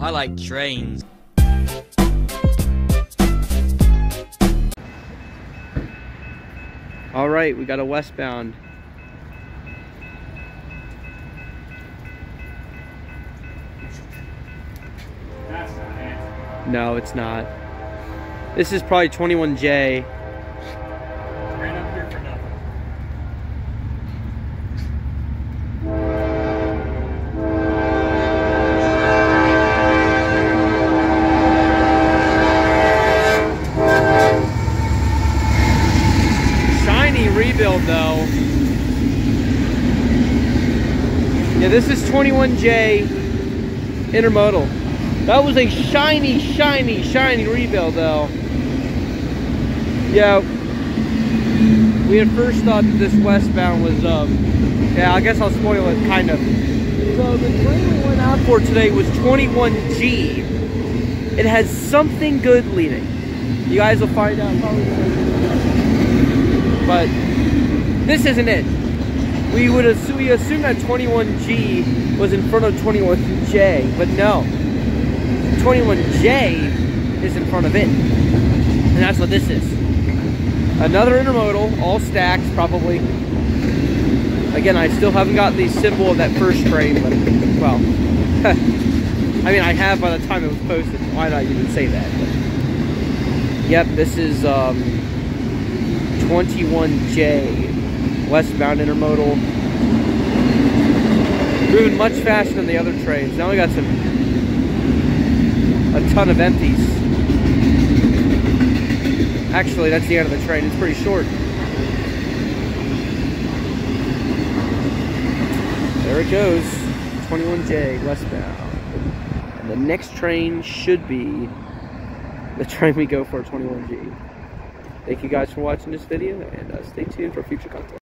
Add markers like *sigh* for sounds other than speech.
I like trains. All right, we got a westbound. No, it's not. This is probably 21J. Rebuild though. Yeah, this is 21J intermodal. That was a shiny, shiny, shiny rebuild though. Yeah. We had first thought that this westbound was um yeah, I guess I'll spoil it kind of. So the train we went out for today was 21G. It has something good leading. You guys will find out probably but this isn't it. We would assume, we assume that 21G was in front of 21J, but no. 21J is in front of it. And that's what this is. Another intermodal, all stacks probably. Again, I still haven't got the symbol of that first train, but, well. *laughs* I mean, I have by the time it was posted. Why not even say that? But, yep, this is um, 21J westbound intermodal. Moving much faster than the other trains. Now we got some a ton of empties. Actually, that's the end of the train. It's pretty short. There it goes. 21J westbound. And the next train should be the train we go for 21G. Thank you guys for watching this video and uh, stay tuned for future content.